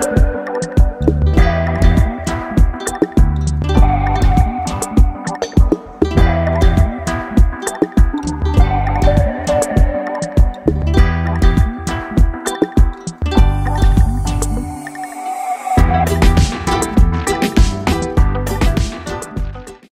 Bye.